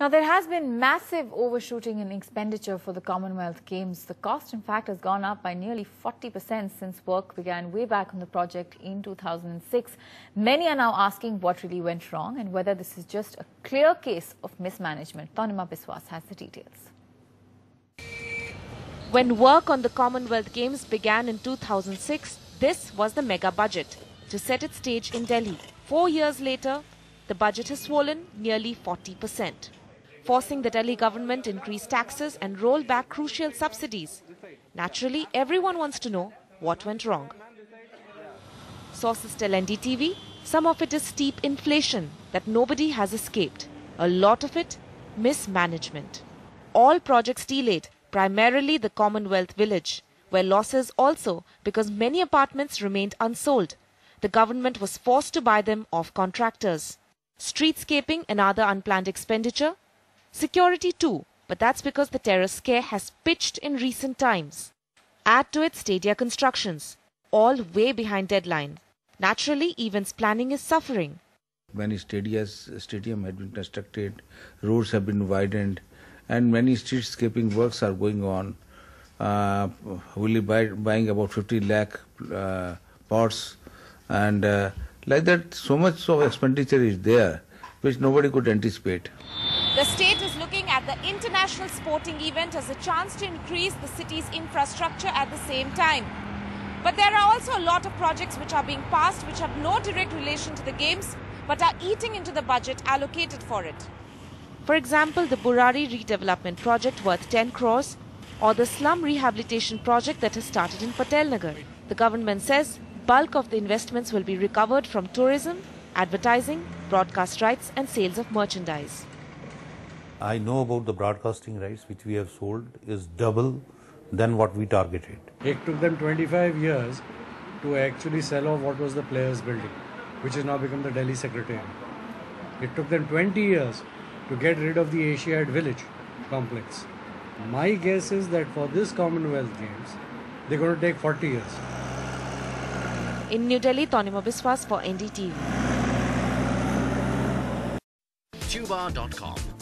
Now, there has been massive overshooting in expenditure for the Commonwealth Games. The cost, in fact, has gone up by nearly 40% since work began way back on the project in 2006. Many are now asking what really went wrong and whether this is just a clear case of mismanagement. Tanima Biswas has the details. When work on the Commonwealth Games began in 2006, this was the mega budget to set its stage in Delhi. Four years later, the budget has swollen nearly 40 percent forcing the Delhi government to increase taxes and roll back crucial subsidies. Naturally, everyone wants to know what went wrong. Sources tell NDTV some of it is steep inflation that nobody has escaped. A lot of it, mismanagement. All projects delayed, primarily the Commonwealth Village, where losses also because many apartments remained unsold. The government was forced to buy them off contractors. Streetscaping and other unplanned expenditure Security too, but that's because the terror scare has pitched in recent times. Add to it stadia constructions, all way behind deadline. Naturally, events planning is suffering. Many stadiums, stadium had been constructed, roads have been widened, and many streetscaping works are going on. Uh, we'll buy, buying about 50 lakh uh, pots, and uh, like that, so much of expenditure is there, which nobody could anticipate. The state is looking at the international sporting event as a chance to increase the city's infrastructure at the same time. But there are also a lot of projects which are being passed which have no direct relation to the games but are eating into the budget allocated for it. For example, the Burari redevelopment project worth 10 crores or the slum rehabilitation project that has started in Patel Nagar. The government says bulk of the investments will be recovered from tourism, advertising, broadcast rights and sales of merchandise. I know about the broadcasting rights which we have sold is double than what we targeted. It took them 25 years to actually sell off what was the players building, which has now become the Delhi Secretariat. It took them 20 years to get rid of the Asiad Village complex. My guess is that for this Commonwealth Games, they're going to take 40 years. In New Delhi, Tanima Biswas for NDTV. Tuba.com